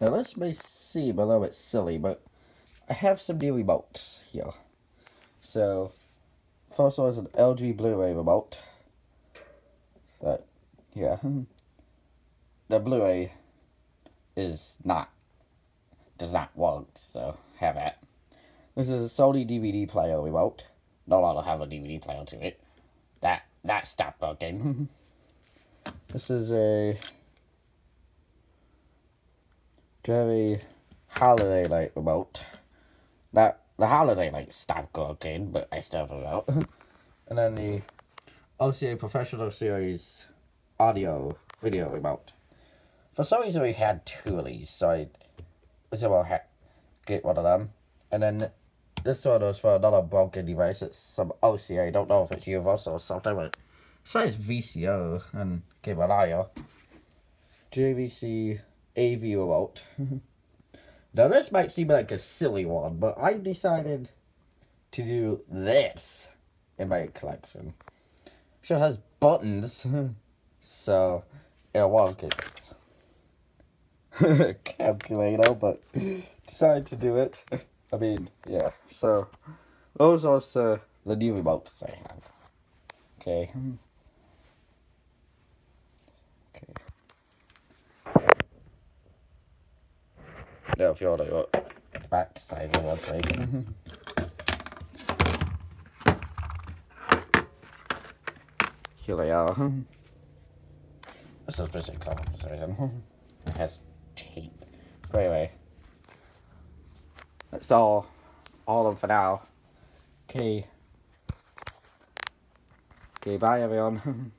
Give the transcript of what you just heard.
Now this may seem a little bit silly, but I have some new remotes here. So, first one is an LG Blu-ray remote. That, yeah. Hmm. The Blu-ray is not, does not work, so have it. This is a Sony DVD player remote. No longer have a DVD player to it. That, that stopped working. this is a Gemmy Holiday Light remote. That the Holiday Light stopped working, but I still have remote. and then the RCA Professional Series audio video remote. For some reason we had two of these, so I was able to get one of them. And then this one was for another broken device. It's some RCA. I don't know if it's universal or something, but it says VCR and cable audio. JVC AV remote. now this might seem like a silly one, but I decided to do this in my collection. Sure has buttons, so it won't calculator, but decided to do it. I mean, yeah, so those are also the new remotes I have. Okay. Hmm. You want to back side of one thing. Here they are. This is pretty cool for some reason. It has tape. But anyway. That's all all of them for now. Okay. Okay, bye everyone.